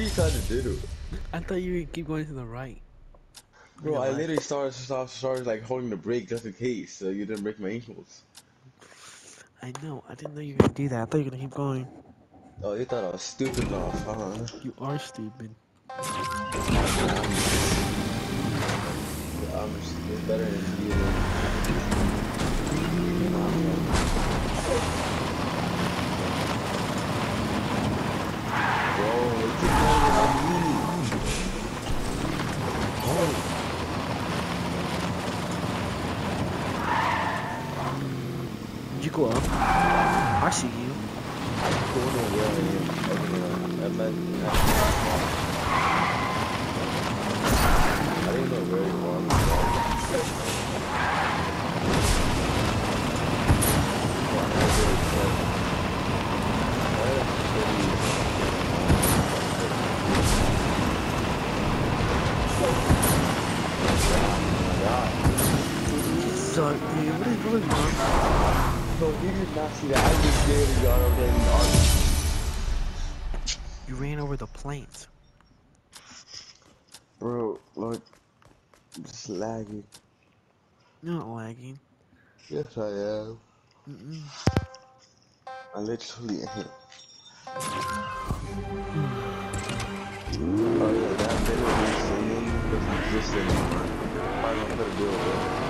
you trying to do? I thought you would keep going to the right. Bro, I literally started, started, started like holding the brake just in case, so you didn't break my ankles. I know. I didn't know you were gonna do that. I thought you were gonna keep going. Oh, you thought I was stupid enough, huh? You are stupid. I'm just better than you. Bro, it's better than me. Did you go up? I see you. You. So, dude, what is going on? No, you did not see that. I just did it, y'all. Okay, You ran over the planes. Bro, look. I'm just lagging. You're not lagging. Yes, I am. Mm-mm. I literally am. Oh yeah, that video me singing doesn't exist anymore. I don't put a deal with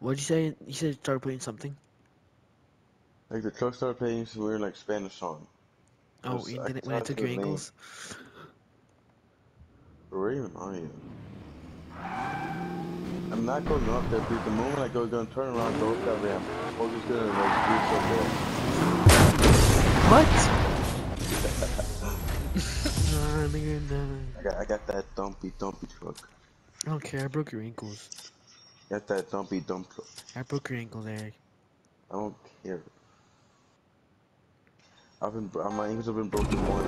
What'd you say? You said start playing something? Like the truck started playing some weird like Spanish song. Oh, you I it when I took your was ankles? Where even are you? I'm not going up there, dude. The moment I go gonna turn around, go up that ramp. Just gonna like do something. What? nah, nigga, nah. I got I got that dumpy dumpy truck. I don't care. I broke your ankles. Got that dumpy dump. I broke your ankles, Eric. I don't care. I've been my ankles have been broken more.